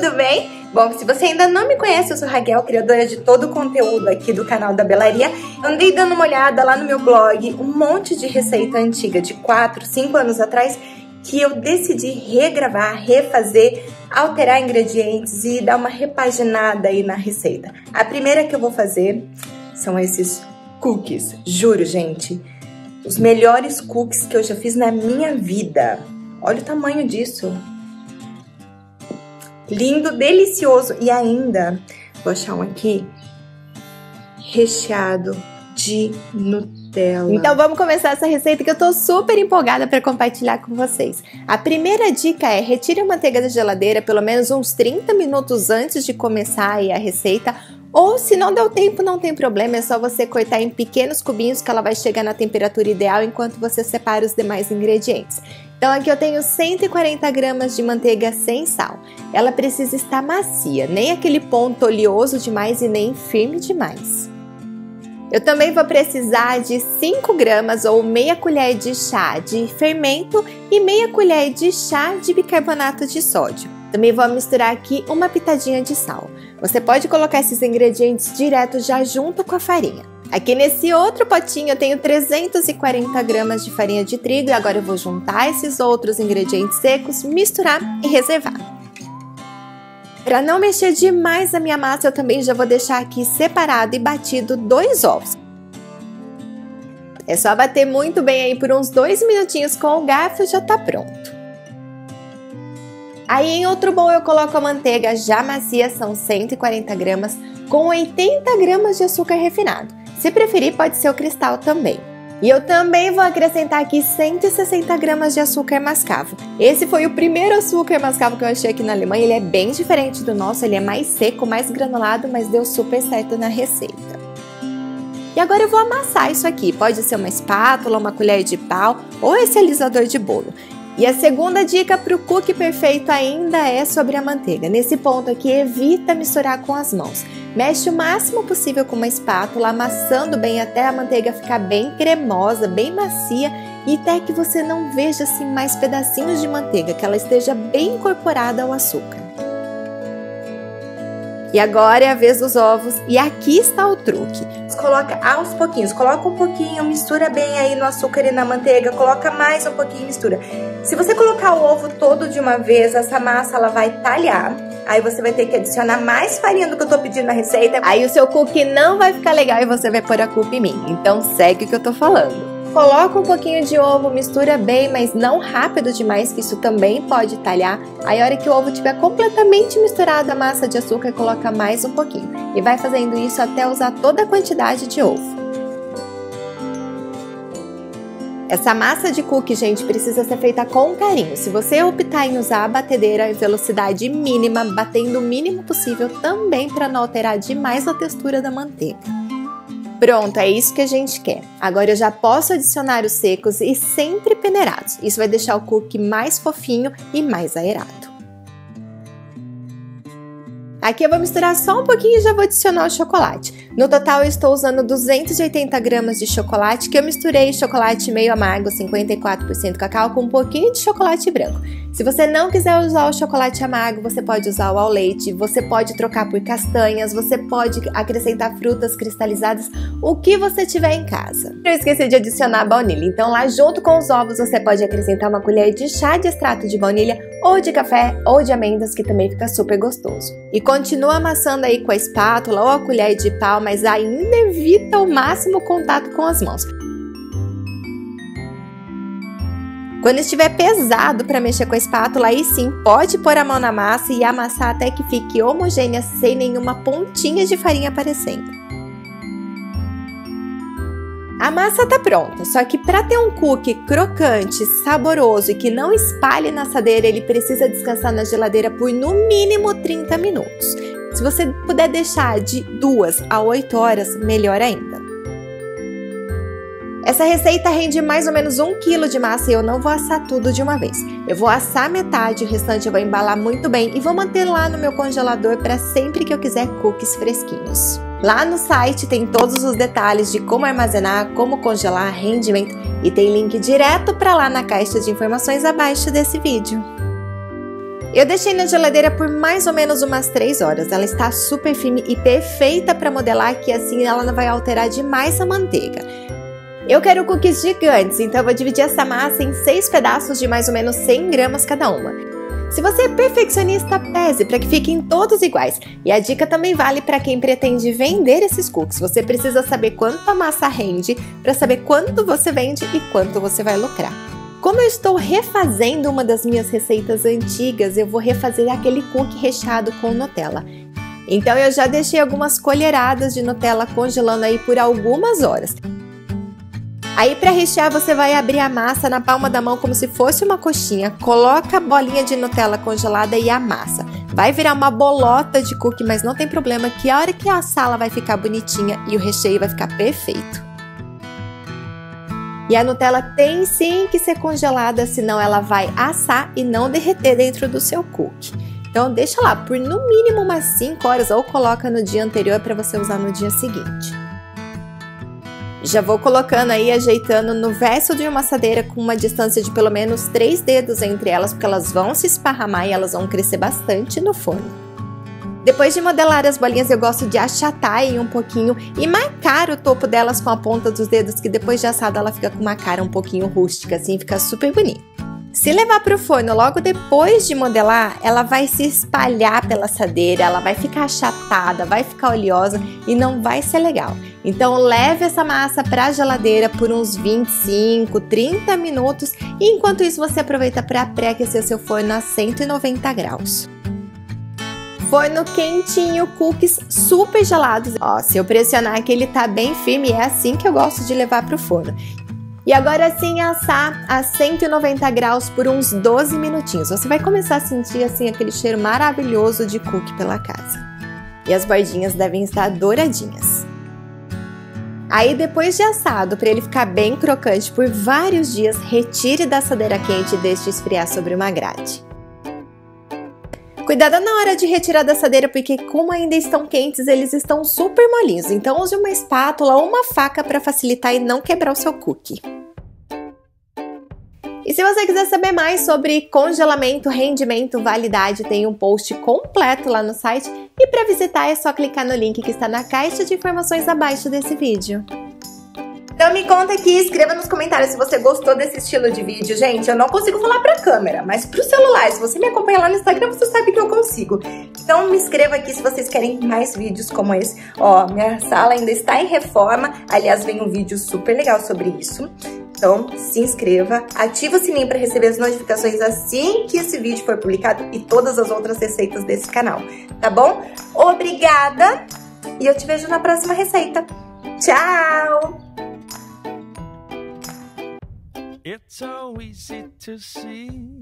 tudo bem? Bom, se você ainda não me conhece, eu sou Raquel, criadora de todo o conteúdo aqui do canal da Belaria. Andei dando uma olhada lá no meu blog, um monte de receita antiga de 4, 5 anos atrás, que eu decidi regravar, refazer, alterar ingredientes e dar uma repaginada aí na receita. A primeira que eu vou fazer são esses cookies, juro, gente. Os melhores cookies que eu já fiz na minha vida. Olha o tamanho disso. Lindo, delicioso e ainda, vou achar um aqui, recheado de Nutella. Então vamos começar essa receita que eu tô super empolgada para compartilhar com vocês. A primeira dica é retire a manteiga da geladeira pelo menos uns 30 minutos antes de começar a receita ou se não deu tempo, não tem problema, é só você cortar em pequenos cubinhos que ela vai chegar na temperatura ideal enquanto você separa os demais ingredientes. Então aqui eu tenho 140 gramas de manteiga sem sal. Ela precisa estar macia, nem aquele ponto oleoso demais e nem firme demais. Eu também vou precisar de 5 gramas ou meia colher de chá de fermento e meia colher de chá de bicarbonato de sódio. Também vou misturar aqui uma pitadinha de sal. Você pode colocar esses ingredientes direto já junto com a farinha. Aqui nesse outro potinho eu tenho 340 gramas de farinha de trigo e agora eu vou juntar esses outros ingredientes secos, misturar e reservar. Para não mexer demais a minha massa, eu também já vou deixar aqui separado e batido dois ovos. É só bater muito bem aí por uns dois minutinhos com o garfo e já tá pronto. Aí em outro bowl eu coloco a manteiga já macia, são 140 gramas, com 80 gramas de açúcar refinado. Se preferir, pode ser o cristal também. E eu também vou acrescentar aqui 160 gramas de açúcar mascavo. Esse foi o primeiro açúcar mascavo que eu achei aqui na Alemanha. Ele é bem diferente do nosso, ele é mais seco, mais granulado, mas deu super certo na receita. E agora eu vou amassar isso aqui. Pode ser uma espátula, uma colher de pau ou esse alisador de bolo. E a segunda dica para o cookie perfeito ainda é sobre a manteiga. Nesse ponto aqui, evita misturar com as mãos. Mexe o máximo possível com uma espátula, amassando bem até a manteiga ficar bem cremosa, bem macia e até que você não veja assim mais pedacinhos de manteiga, que ela esteja bem incorporada ao açúcar. E agora é a vez dos ovos e aqui está o truque. Coloca aos pouquinhos, coloca um pouquinho, mistura bem aí no açúcar e na manteiga, coloca mais um pouquinho, mistura. Se você colocar o ovo todo de uma vez, essa massa ela vai talhar. Aí você vai ter que adicionar mais farinha do que eu tô pedindo na receita. Aí o seu cookie não vai ficar legal e você vai pôr a culpa em mim. Então segue o que eu tô falando. Coloca um pouquinho de ovo, mistura bem, mas não rápido demais, que isso também pode talhar. Aí, a hora que o ovo estiver completamente misturado a massa de açúcar, coloca mais um pouquinho. E vai fazendo isso até usar toda a quantidade de ovo. Essa massa de cookie, gente, precisa ser feita com carinho. Se você optar em usar a batedeira em velocidade mínima, batendo o mínimo possível também para não alterar demais a textura da manteiga. Pronto, é isso que a gente quer. Agora eu já posso adicionar os secos e sempre peneirados. Isso vai deixar o cookie mais fofinho e mais aerado. Aqui eu vou misturar só um pouquinho e já vou adicionar o chocolate. No total eu estou usando 280 gramas de chocolate, que eu misturei chocolate meio amargo, 54% cacau, com um pouquinho de chocolate branco. Se você não quiser usar o chocolate amargo, você pode usar o ao leite, você pode trocar por castanhas, você pode acrescentar frutas cristalizadas, o que você tiver em casa. Eu esqueci de adicionar a baunilha, então lá junto com os ovos você pode acrescentar uma colher de chá de extrato de baunilha ou de café ou de amêndoas que também fica super gostoso. E continua amassando aí com a espátula ou a colher de pau, mas ainda evita ao máximo o contato com as mãos. Quando estiver pesado para mexer com a espátula, aí sim pode pôr a mão na massa e amassar até que fique homogênea sem nenhuma pontinha de farinha aparecendo. A massa tá pronta, só que para ter um cookie crocante, saboroso e que não espalhe na assadeira, ele precisa descansar na geladeira por no mínimo 30 minutos. Se você puder deixar de 2 a 8 horas, melhor ainda. Essa receita rende mais ou menos um quilo de massa e eu não vou assar tudo de uma vez. Eu vou assar metade, o restante eu vou embalar muito bem e vou manter lá no meu congelador para sempre que eu quiser cookies fresquinhos. Lá no site tem todos os detalhes de como armazenar, como congelar, rendimento e tem link direto para lá na caixa de informações abaixo desse vídeo. Eu deixei na geladeira por mais ou menos umas 3 horas. Ela está super firme e perfeita para modelar, que assim ela não vai alterar demais a manteiga. Eu quero cookies gigantes, então vou dividir essa massa em 6 pedaços de mais ou menos 100 gramas cada uma. Se você é perfeccionista, pese para que fiquem todos iguais. E a dica também vale para quem pretende vender esses cookies. Você precisa saber quanto a massa rende para saber quanto você vende e quanto você vai lucrar. Como eu estou refazendo uma das minhas receitas antigas, eu vou refazer aquele cookie recheado com Nutella. Então eu já deixei algumas colheradas de Nutella congelando aí por algumas horas. Aí para rechear você vai abrir a massa na palma da mão como se fosse uma coxinha, coloca a bolinha de Nutella congelada e amassa. Vai virar uma bolota de cookie, mas não tem problema que a hora que a sala vai ficar bonitinha e o recheio vai ficar perfeito. E a Nutella tem sim que ser congelada, senão ela vai assar e não derreter dentro do seu cookie. Então deixa lá por no mínimo umas 5 horas ou coloca no dia anterior para você usar no dia seguinte. Já vou colocando aí, ajeitando no verso de uma assadeira com uma distância de pelo menos 3 dedos entre elas, porque elas vão se esparramar e elas vão crescer bastante no forno. Depois de modelar as bolinhas, eu gosto de achatar aí um pouquinho e marcar o topo delas com a ponta dos dedos, que depois de assada ela fica com uma cara um pouquinho rústica, assim, fica super bonito. Se levar para o forno logo depois de modelar, ela vai se espalhar pela assadeira, ela vai ficar achatada, vai ficar oleosa e não vai ser legal. Então leve essa massa para a geladeira por uns 25, 30 minutos e enquanto isso você aproveita para pré-aquecer seu forno a 190 graus. Forno quentinho, cookies super gelados. Ó, se eu pressionar que ele tá bem firme, é assim que eu gosto de levar pro forno. E agora sim assar a 190 graus por uns 12 minutinhos. Você vai começar a sentir assim aquele cheiro maravilhoso de cookie pela casa. E as bordinhas devem estar douradinhas. Aí depois de assado, para ele ficar bem crocante por vários dias, retire da assadeira quente e deixe esfriar sobre uma grade. Cuidado na hora de retirar da assadeira, porque como ainda estão quentes, eles estão super molinhos. Então use uma espátula ou uma faca para facilitar e não quebrar o seu cookie. E se você quiser saber mais sobre congelamento, rendimento, validade, tem um post completo lá no site. E para visitar é só clicar no link que está na caixa de informações abaixo desse vídeo. Então me conta aqui, escreva nos comentários se você gostou desse estilo de vídeo. Gente, eu não consigo falar pra câmera, mas pro celular, se você me acompanha lá no Instagram, você sabe que eu consigo. Então me escreva aqui se vocês querem mais vídeos como esse. Ó, minha sala ainda está em reforma. Aliás, vem um vídeo super legal sobre isso. Então, se inscreva, ativa o sininho para receber as notificações assim que esse vídeo for publicado e todas as outras receitas desse canal, tá bom? Obrigada e eu te vejo na próxima receita. Tchau! It's so easy to see